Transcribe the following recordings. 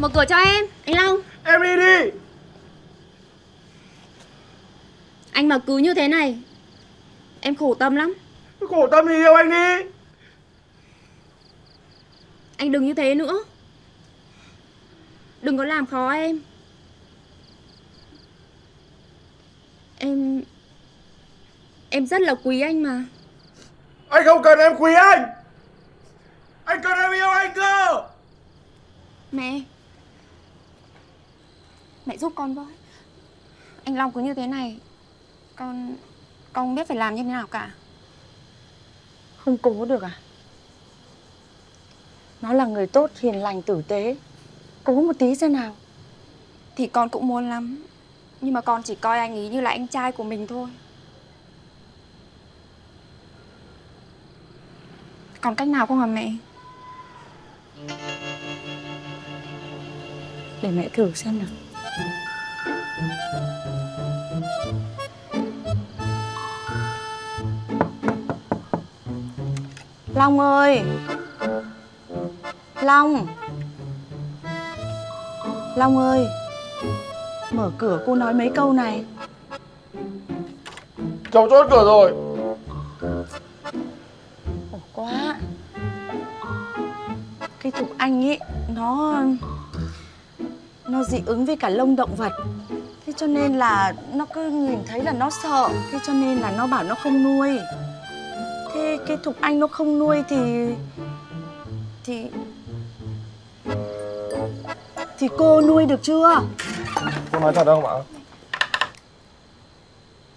Mở cửa cho em, anh Long. Em đi đi. Anh mà cứ như thế này Em khổ tâm lắm. Khổ tâm thì yêu anh đi. Anh đừng như thế nữa. Đừng có làm khó em. Em Em rất là quý anh mà. Anh không cần em quý anh. Anh cần em yêu anh cơ. Mẹ Mẹ giúp con với. Anh Long cứ như thế này Con Con không biết phải làm như thế nào cả. Không cố được à? Nó là người tốt, hiền lành, tử tế. Cố một tí xem nào. Thì con cũng muốn lắm Nhưng mà con chỉ coi anh ấy như là anh trai của mình thôi. Còn cách nào không hả mẹ? Để mẹ thử xem nào Long ơi. Long. Long ơi Mở cửa cô nói mấy câu này. Cháu chốt cửa rồi. Khổ quá. Cái thục anh ấy Nó Nó dị ứng với cả lông động vật. Thế cho nên là Nó cứ nhìn thấy là nó sợ Thế cho nên là nó bảo nó không nuôi. Thế cái thục anh nó không nuôi thì Thì Thì cô nuôi được chưa? Cô nói thật không ạ?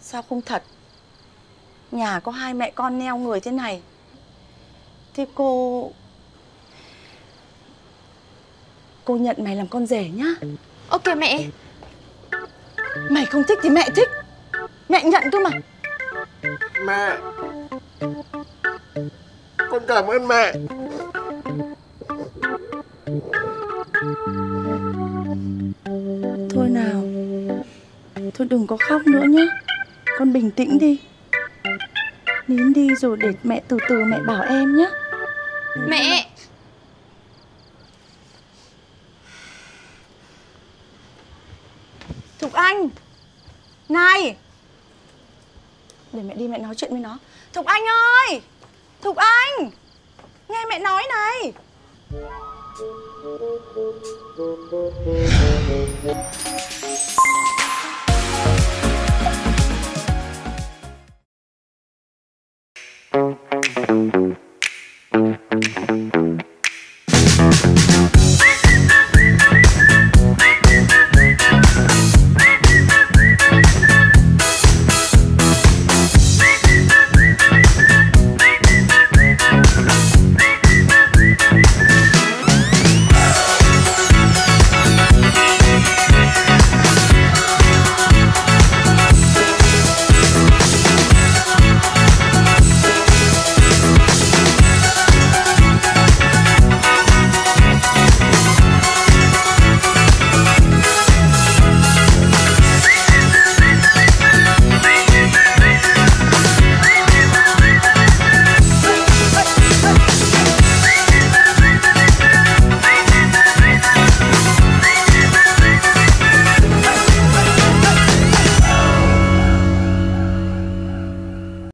Sao không thật? Nhà có hai mẹ con neo người thế này. Thế cô Cô nhận mày làm con rể nhá. Ok mẹ. Mày không thích thì mẹ thích. Mẹ nhận cơ mà. Mẹ. Con cảm ơn mẹ. Thôi nào. Thôi đừng có khóc nữa nhá. Con bình tĩnh đi. Nín đi rồi để mẹ từ từ mẹ bảo em nhá. Mẹ Thục Anh. Này! Để mẹ đi mẹ nói chuyện với nó. Thục Anh ơi! Thục Anh! Nghe mẹ nói này!